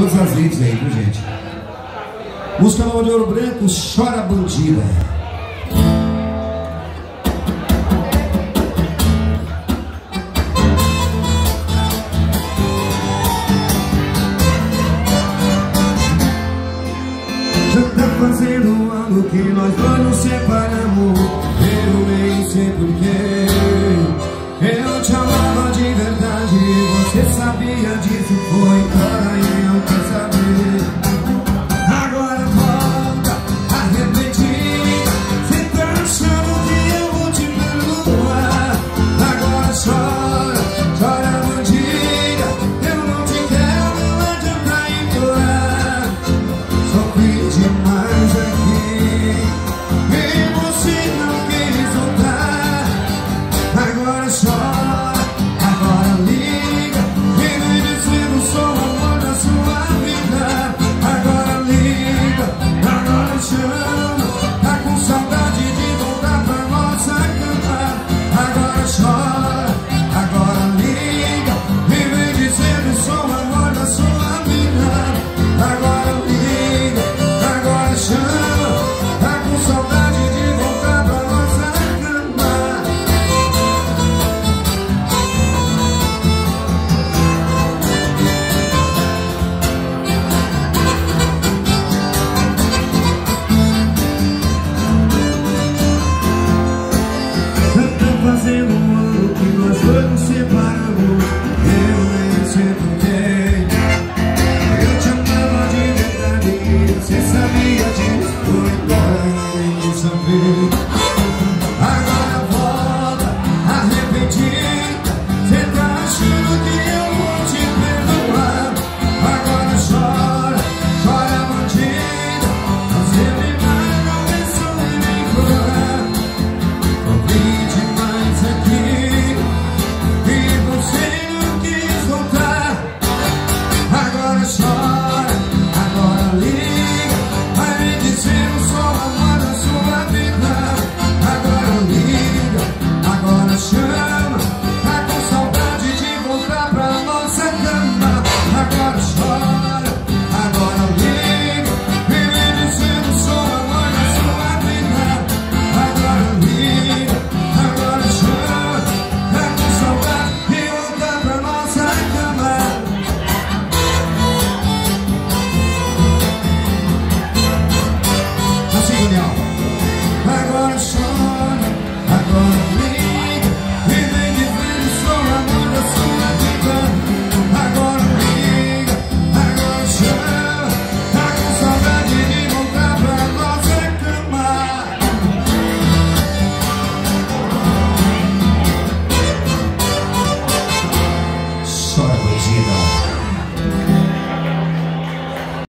todas as redes aí, viu gente? Música nova de Ouro Branco, Chora Bandida. Já tá fazendo um ano que nós dois nos separamos. Eu nem sei porquê. 雨。